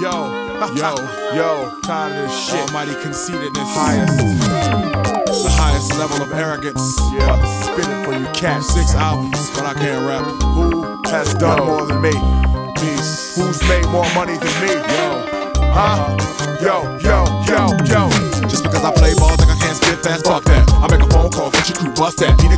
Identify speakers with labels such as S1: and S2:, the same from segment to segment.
S1: Yo, yo, yo, tired of this shit.
S2: Almighty conceitedness.
S1: Highest,
S2: The highest level of arrogance.
S1: yeah, spin it for you cats.
S2: Six albums, but I can't rap.
S1: Who has done
S2: Yo.
S1: more than me?
S2: Peace.
S1: Who's made more money than me?
S2: Yo.
S1: Huh? Yo, yo, yo, yo.
S2: Just because I play ball, think I can't spit fast, fuck that. I make a phone call, get your crew, bust that. Peter Gunz, Big Shaq.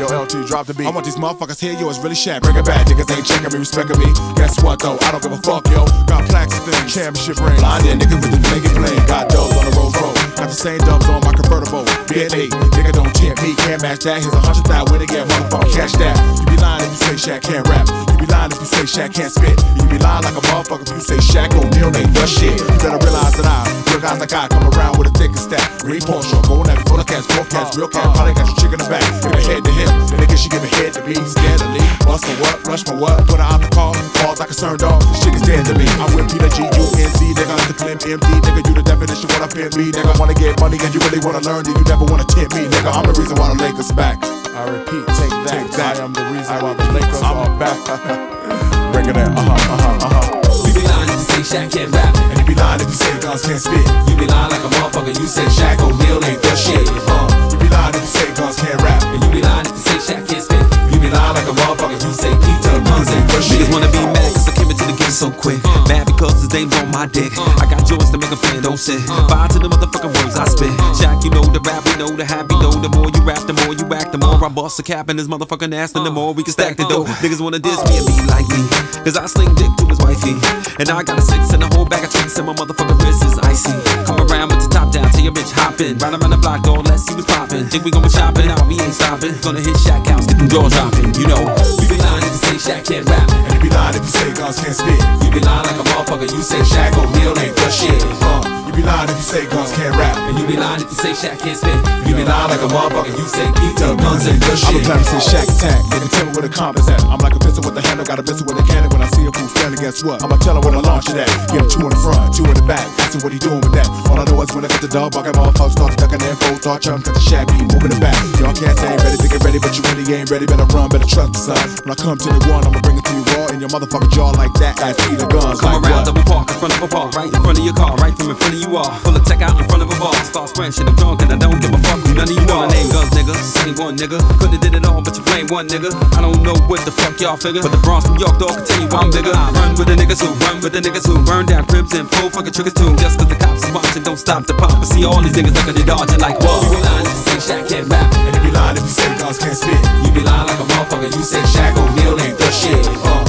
S1: Yo, LT, drop the beat.
S2: I want these motherfuckers here, yo, it's really Shaq. Bring it back, niggas ain't checking me, respecting me. Guess what, though? I don't give a fuck, yo. Got plaques and things.
S1: championship ring.
S2: Blinded nigga with the blanket plane. Got dubs on the Rolls Royce. Got the same dubs on my convertible. BNA, nigga don't tempt me, can't match that. Here's a hundred thousand when they get motherfucker cash that. You be lying if you say Shaq can't rap. You be lying if you say Shaq can't spit. You be lying like a motherfucker if you say Shaq O'Neal ain't the shit. You better realize that I, real guys like I, come around with a thicker stack. Green Porsche, going at it full of cats, four cats, real cats. Probably got your chick in the back. Give a head to him, and nigga she give a head to me. Scared to leave, bust my what, flush my what, put her out the car. Falls like a concerned dog, this shit is dead to me. I'm with Peter G, U, N, C, nigga, the Clem, MD, nigga, you the definition what I pimp me, nigga. Wanna get money and you really wanna learn, then you never wanna tempt me, nigga. I'm the reason why the Lakers back.
S1: I repeat, take that.
S2: Take that.
S1: I am the reason
S2: I
S1: why the
S2: repeat,
S1: Lakers
S2: I'm
S1: are back. Bring it in, uh huh, uh huh, uh huh.
S3: You be lying if you say Shaq can't rap.
S2: And you be lying if you say Gunz can't spit.
S3: You be lying like a motherfucker. You say Shaq O'Neal ain't the shit. Uh,
S2: You be lying if you say Gunz can't rap.
S3: and you be lying if you say Shaq can't spit. You be lying like a motherfucker. You say Peter Gunz ain't the shit.
S4: Niggas wanna be mad cause I came into the game so quick. Mad because his name's on my dick. I got joints to make a fan, don't sit. Fire to the motherfucking words I spit. Shaq, you know the rap, we know the happy know. The more you rap, the more you act, the more I bust a cap in his motherfucking ass, and the more we can stack the dough. Niggas wanna diss me and be like me. Cause I sling dick to his wifey. And I got a six and a whole bag my motherfucking wrist is icy. Come around with the top down, tell your bitch hoppin'. Ride around the block, all let's see what's poppin'. Think we gon' be shopping, now we ain't stopping. Gonna hit Shaq house, get them doors dropping, you know.
S3: You be lying you say Shaq can't rap.
S2: You be lying if you say Gunz can't spit.
S3: You be lying like a motherfucker. You say Shaq O'Neal ain't the shit.
S2: Uh, you be lying if you say Gunz can't rap.
S3: And you be lying if you say Shaq can't spit. You be lying like a motherfucker. You say Peter the Gunz ain't the
S2: I'm a
S3: shit.
S2: clown since Shaq attack. Nigga, tell me where the comp is at. I'm like a pistol with a handle, got a pistol with a cannon. When I see a fool standing, guess what? I'ma tell him where to launch it at. Get him two in the front, two in the back. Asking what he doing with that. All I know is when I get the dog, bucket motherfuckers start ducking their foes, start chunking, cut the Shaq beat, moving it back. Y'all can't say ain't ready to get ready, but you really ain't ready. Better run, better trust the son. When I come to the one, I'ma bring it to you raw in your motherfucking jaw like that. Ass Peter Gunz,
S4: Come
S2: like
S4: around, double park in front of a bar, right in front of your car, right from in front of you all. Pull a tech out in front of a bar, start spraying shit, I'm drunk and I don't give a fuck who none of you are. Name Gunz, nigga, same one nigga. Could've did it all, but you blame one nigga. I don't know what the fuck y'all figure, but the Bronx, New York, dog can tell you I'm bigger. I run with the niggas who run with the niggas who burn down cribs and pull fucking triggers too. Just cause the cops is watching, don't stop the pop. I see all these niggas looking at dodging like
S3: You
S4: whoa.
S3: be lying if you say Shaq can't rap.
S2: And you be lying if you say Gunz can't spit.
S3: You be lying like a motherfucker. You say Shaq O'Neal ain't the shit.
S2: Uh,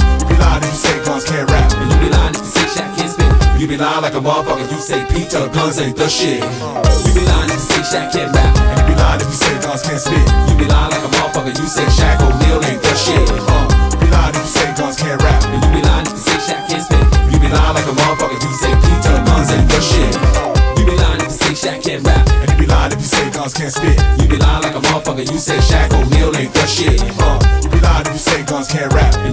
S2: be lying
S3: like a motherfucker. You say Peter Gunz ain't the shit. You be lying if you say Shaq can't rap.
S2: And you be lying if you say Gunz can't spit.
S3: You be lying like a motherfucker. You say Shaq O'Neal ain't the shit.
S2: Uh, you be lying if you say Gunz can't rap.
S3: And you be lying if you say Shaq can't spit. You be lying like a motherfucker. You say Peter Gunz ain't the shit. You be lying if you say Shaq can't rap.
S2: And you be lying if you say Gunz can't spit.
S3: You be lying like a motherfucker. You say Shaq O'Neal ain't the shit.
S2: Uh, you be lying if you say Gunz can't rap.
S3: And